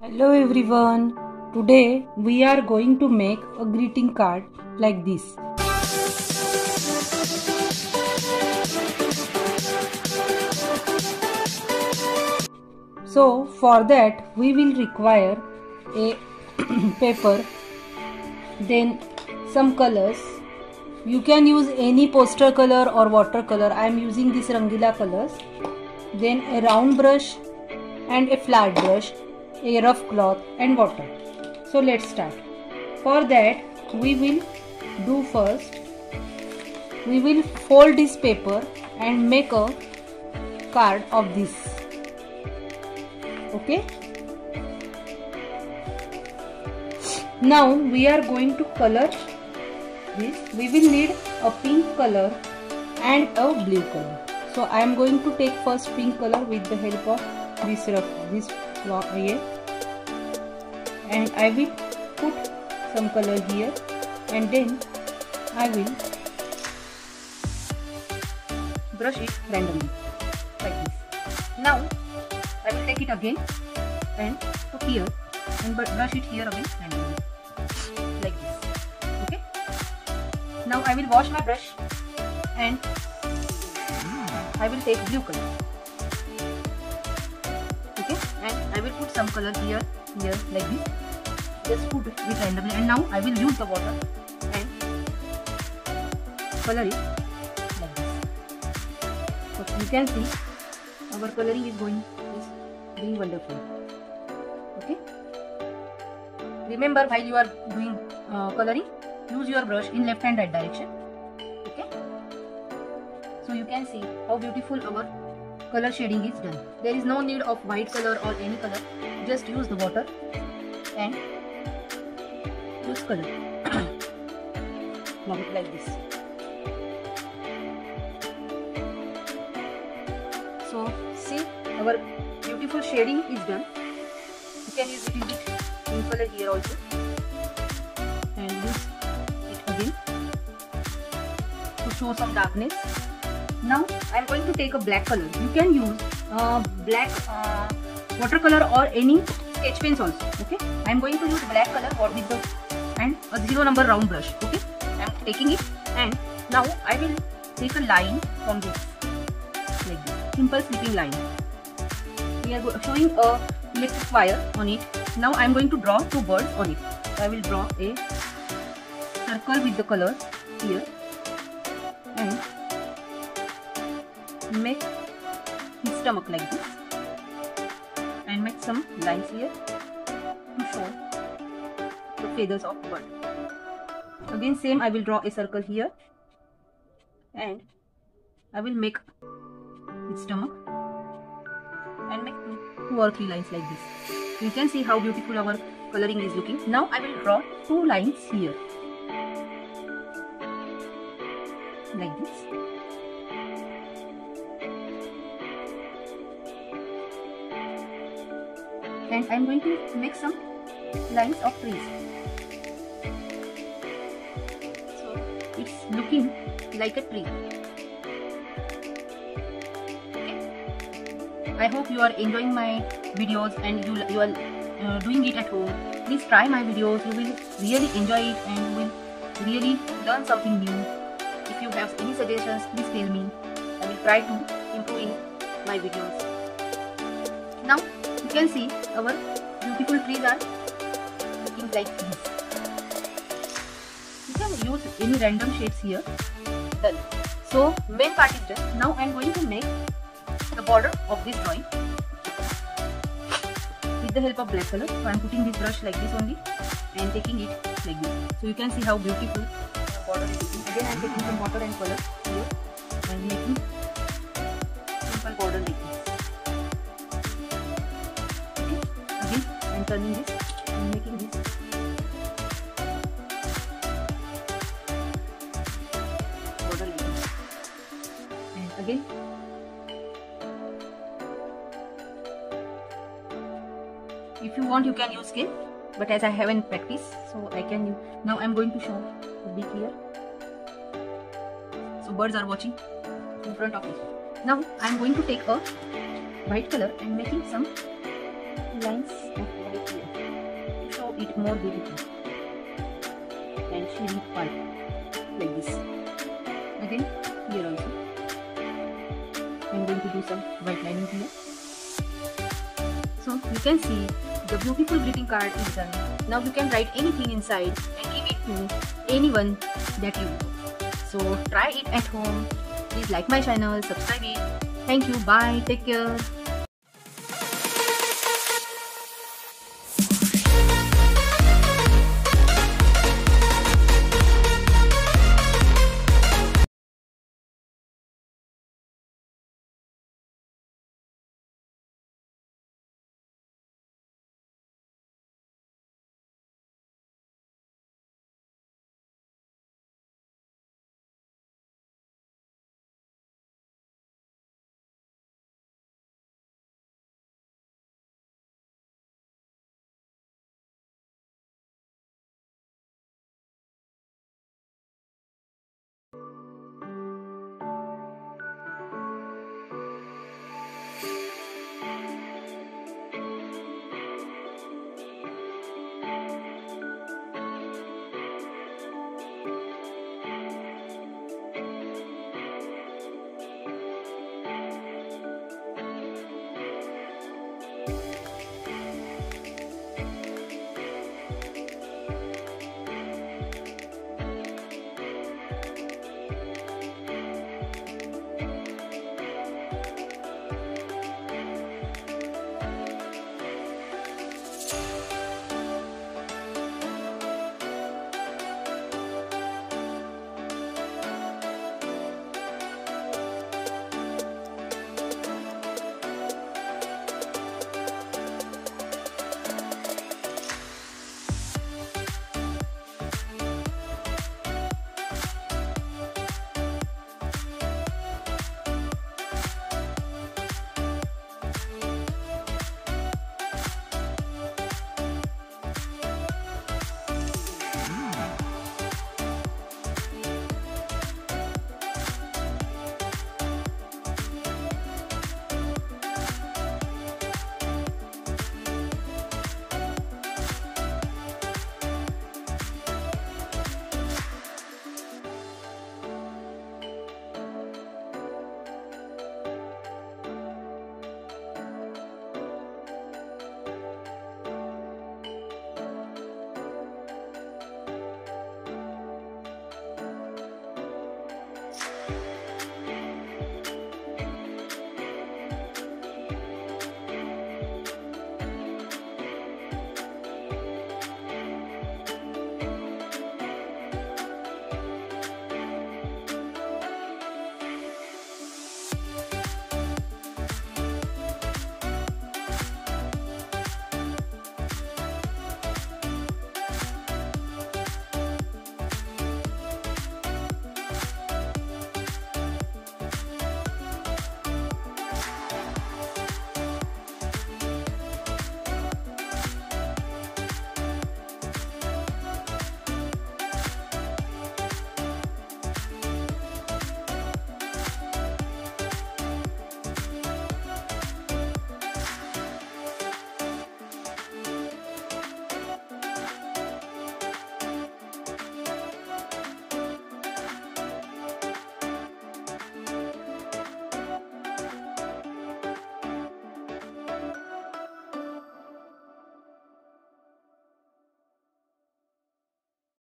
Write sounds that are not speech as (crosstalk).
Hello everyone. Today we are going to make a greeting card like this. So for that we will require a (clears throat) paper then some colors you can use any poster color or watercolor i am using this rangila colors then a round brush and a flat brush a rough cloth and water. So let's start. For that we will do first we will fold this paper and make a card of this. Okay? Now we are going to color this. We will need a pink color and a blue color. So i am going to take first pink color with the help of this rough this here and i will put some color here. And then i will brush it randomly. Like this. Now i will take it again and put here and brush it here again randomly. Like this. Okay? Now I will wash my brush and I will take blue color I will put some color here here like this. Just put it randomly. And now I will use the water and color it like this. So you can see our coloring is going is being wonderful. Okay? Remember while you are doing uh, coloring use your brush in left and right direction. Okay? So you can see how beautiful our color shading is done. There is no need of white color or any color. Just use the water and use color. (coughs) Now like this. So see our beautiful shading is done. You can use it in color here also. And use it again to show some darkness now I am going to take a black color. You can use uh, black uh, watercolor or any sketch pens also okay? I am going to use black color or with the and a zero number round brush okay? I am taking it and now I will take a line from this like this simple sweeping line. We are showing a electric wire on it. Now I am going to draw two birds on it. I will draw a circle with the color here and make his stomach like this. And make some lines here to show the feathers of bird. Again same I will draw a circle here. And I will make its stomach and make two or three lines like this. You can see how beautiful our coloring is looking. Now I will draw two lines here. Like this and I'm going to make some lines of trees so it's looking like a tree I hope you are enjoying my videos and you, you are uh, doing it at home. Please try my videos. You will really enjoy it and you will really learn something new. If you have any suggestions, please tell me. I will try to improve in my videos. Now you can see our beautiful trees are looking like this. You can use any random shapes here. Done. So main part is done. Now I am going to make the border of this drawing with the help of black color. So I am putting this brush like this only and taking it like this. So you can see how beautiful the border is looking. Again I am taking some water and color here and making simple border like this. Turning this and making this border. And again? If you want you can use scale but as I haven't practiced so I can now I'm going to show. The beak here so birds are watching in front of me. Now I'm going to take a white color and making some lines of white here. Show it more beautiful. And shading part like this. Again here also. I'm going to do some white lining here. So you can see the beautiful greeting card is done. Now you can write anything inside and give it to anyone that you know. So try it at home. Please like my channel subscribe it. Thank you. Bye. Take care